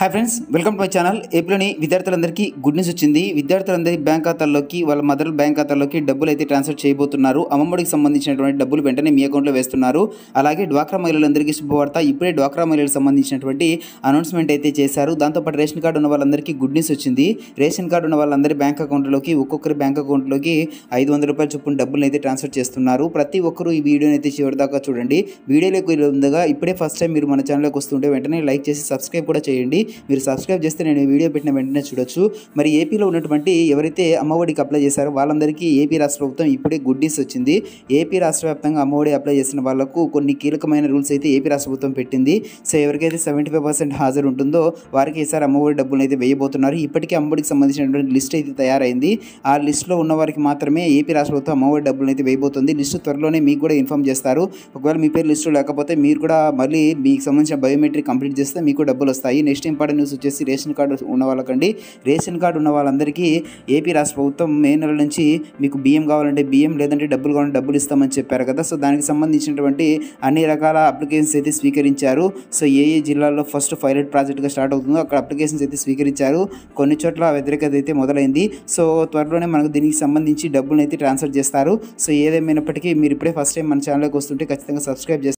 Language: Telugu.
Hi friends welcome to my channel ఏపీలోని విద్యార్థులందరికీ గుడ్ న్యూస్ వచ్చింది. విద్యార్థులందరి బ్యాంక్ ఖాతాల్లోకి వాళ్ళ మదర్ బ్యాంక్ ఖాతాల్లోకి డబ్బులు అయితే ట్రాన్స్ఫర్ చేయబోతున్నారు. అమ్మఒడికి సంబంధించినటువంటి డబ్బులు వెంటనే మీ అకౌంట్లో వేస్తున్నారు. అలాగే డ్వాక్రా మహిళలందరికీ శుభవార్త. ఇప్పుడే డ్వాక్రా మహిళలకు సంబంధించినటువంటి అనౌన్స్మెంట్ అయితే చేశారు. దాంతోపాటు రేషన్ కార్డు ఉన్న వాళ్ళందరికీ గుడ్ న్యూస్ వచ్చింది. రేషన్ కార్డు ఉన్న వాళ్ళందరి బ్యాంక్ అకౌంట్లోకి ఒక్కొక్కరి బ్యాంక్ అకౌంట్లోకి ఐదు వందల రూపాయల చొప్పున డబ్బులు అయితే ట్రాన్స్ఫర్ చేస్తున్నారు. ప్రతి ఒక్కరూ ఈ వీడియోని అయితే చివరిదాకా చూడండి. వీడియోలోకి ముందుగా ఇప్పుడే ఫస్ట్ టైం మీరు మన ఛానల్కి వస్తుంటే వెంటనే లైక్ చేసి సబ్స్క్రైబ్ కూడా చేయండి. మీరు సబ్స్క్రైబ్ చేస్తే నేను వీడియో పెట్టిన వెంటనే చూడొచ్చు. మరి ఏపీలో ఉన్నటువంటి ఎవరైతే అమ్మఒడికి అప్లై చేశారో వాళ్ళందరికీ ఏపీ రాష్ట్ర ప్రభుత్వం ఇప్పుడే గుడ్ న్యూస్ వచ్చింది. ఏపీ రాష్ట్ర వ్యాప్తంగా అమ్మఒడి అప్లై చేసిన వాళ్ళకు కొన్ని కీలకమైన రూల్స్ అయితే ఏపీ రాష్ట్ర ప్రభుత్వం పెట్టింది. సో ఎవరికైతే సెవెంటీ ఫైవ్ పర్సెంట్ హాజరు ఉంటుందో వారికి ఈసారి అమ్మఒడి డబ్బులు అయితే వేయబోతున్నారు. ఇప్పటికే అమ్మఒడికి సంబంధించినటువంటి లిస్ట్ అయితే తయారైంది. ఆ లిస్ట్లో ఉన్న వారికి మాత్రమే ఏపీ రాష్ట్ర ప్రభుత్వం అమ్మఒడి డబ్బులు అయితే వేయబోతుంది. లిస్టు త్వరలోనే మీకు కూడా ఇన్ఫామ్ చేస్తారు. ఒకవేళ మీ పేరు లిస్టు లేకపోతే మీరు కూడా మళ్ళీ మీకు సంబంధించిన బయోమెట్రిక్ కంప్లీట్ చేస్తే మీకు డబ్బులు వస్తాయి. నెక్స్ట్ టైం ఇంపార్టెంట్ న్యూస్ వచ్చేసి రేషన్ కార్డు ఉన్న వాళ్ళకండి. రేషన్ కార్డు ఉన్న వాళ్ళందరికీ ఏపీ రాష్ట్ర ప్రభుత్వం మే నెల నుంచి మీకు బియ్యం కావాలంటే బియ్యం లేదంటే డబ్బులు కావాలంటే డబ్బులు ఇస్తామని చెప్పారు కదా. సో దానికి సంబంధించినటువంటి అన్ని రకాల అప్లికేషన్స్ అయితే స్వీకరించారు. సో ఏ ఏ జిల్లాల్లో ఫస్ట్ పైలట్ ప్రాజెక్ట్గా స్టార్ట్ అవుతుందో అక్కడ అప్లికేషన్స్ అయితే స్వీకరించారు. కొన్ని చోట్ల వ్యతిరేకత అయితే మొదలైంది. సో త్వరలోనే మనకు దీనికి సంబంధించి డబ్బులు అయితే ట్రాన్స్ఫర్ చేస్తారు. సో ఏదేమైనప్పటికీ మీరు ఇప్పుడే ఫస్ట్ టైం మన ఛానల్కి వస్తుంటే ఖచ్చితంగా సబ్స్క్రైబ్ చేస్తారు